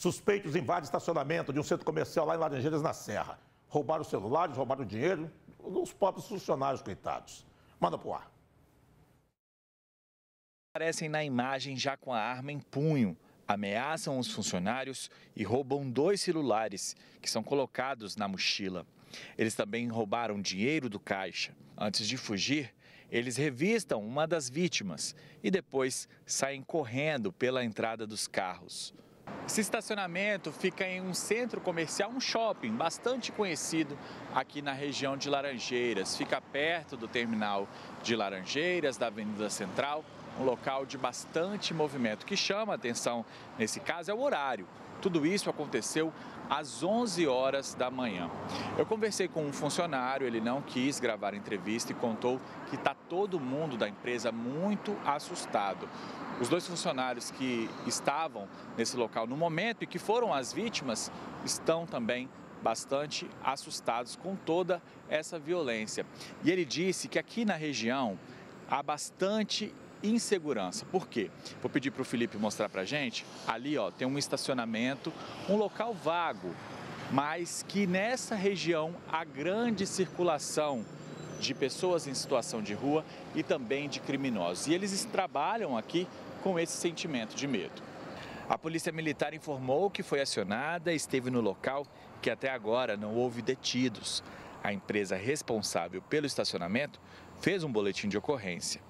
Suspeitos invadem estacionamento de um centro comercial lá em Laranjeiras, na Serra. Roubaram celulares, roubaram dinheiro, os próprios funcionários, coitados. Manda pro ar. Aparecem na imagem já com a arma em punho, ameaçam os funcionários e roubam dois celulares que são colocados na mochila. Eles também roubaram dinheiro do caixa. Antes de fugir, eles revistam uma das vítimas e depois saem correndo pela entrada dos carros. Esse estacionamento fica em um centro comercial, um shopping bastante conhecido aqui na região de Laranjeiras. Fica perto do terminal de Laranjeiras, da Avenida Central, um local de bastante movimento. O que chama a atenção nesse caso é o horário. Tudo isso aconteceu às 11 horas da manhã. Eu conversei com um funcionário, ele não quis gravar a entrevista e contou que está todo mundo da empresa muito assustado. Os dois funcionários que estavam nesse local no momento e que foram as vítimas estão também bastante assustados com toda essa violência. E ele disse que aqui na região há bastante insegurança. Por quê? Vou pedir para o Felipe mostrar para a gente. Ali ó, tem um estacionamento, um local vago, mas que nessa região há grande circulação de pessoas em situação de rua e também de criminosos. E eles trabalham aqui com esse sentimento de medo. A Polícia Militar informou que foi acionada e esteve no local que até agora não houve detidos. A empresa responsável pelo estacionamento fez um boletim de ocorrência.